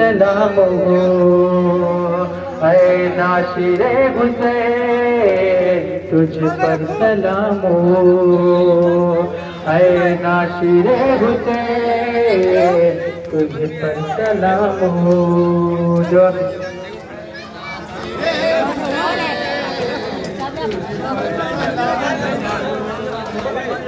सलाम। हो ऐ नाशिरे हुसैन तुझ पर सलाम। हो ऐ नाशिरे हुसैन तुझ पर जो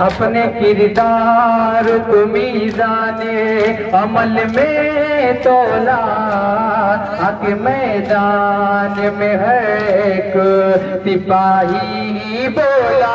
अपने किरदार तुम्ही जाने अमल में तोला मैदान में है एक सिपाही बोला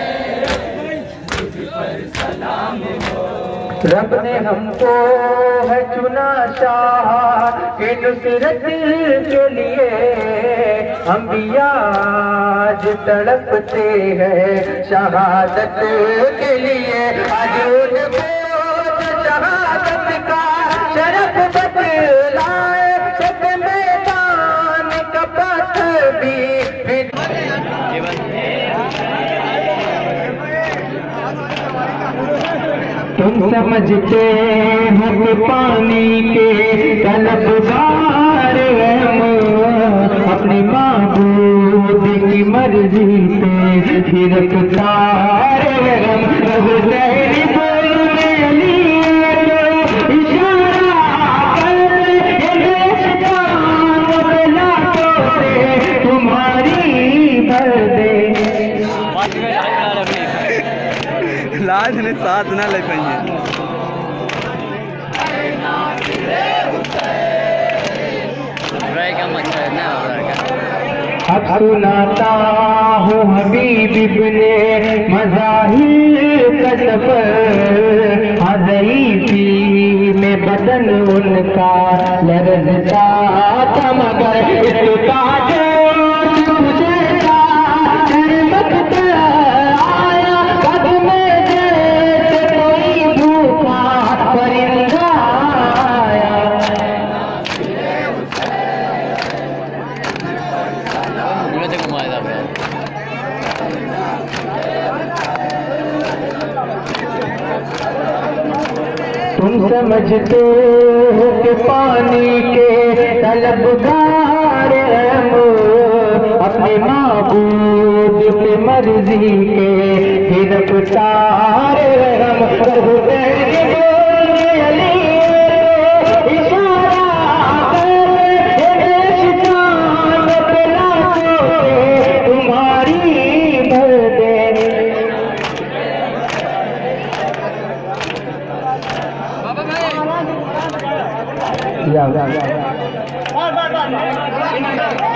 रब ने हमको है चुना शाह के नुसरत के लिए। हम भी आज तड़पते हैं शहादत के लिए। आज समझते हो कि पानी के तलबगार हम अपनी महबूब की मर्ज़ी पे हम। तो कर से तुम्हारी भर दे लाज ने साथ ना ले पाइए है अब सुनाता हूँ हबीब इब्ने मजाहिर हजईफी में बदन उनका लरजता था मगर इसका तुम समझते हो कि पानी के तलबगार अपने महबूब की मर्ज़ी के गिरफ़्तार हम Hussain Dạ, dạ, dạ. dạ.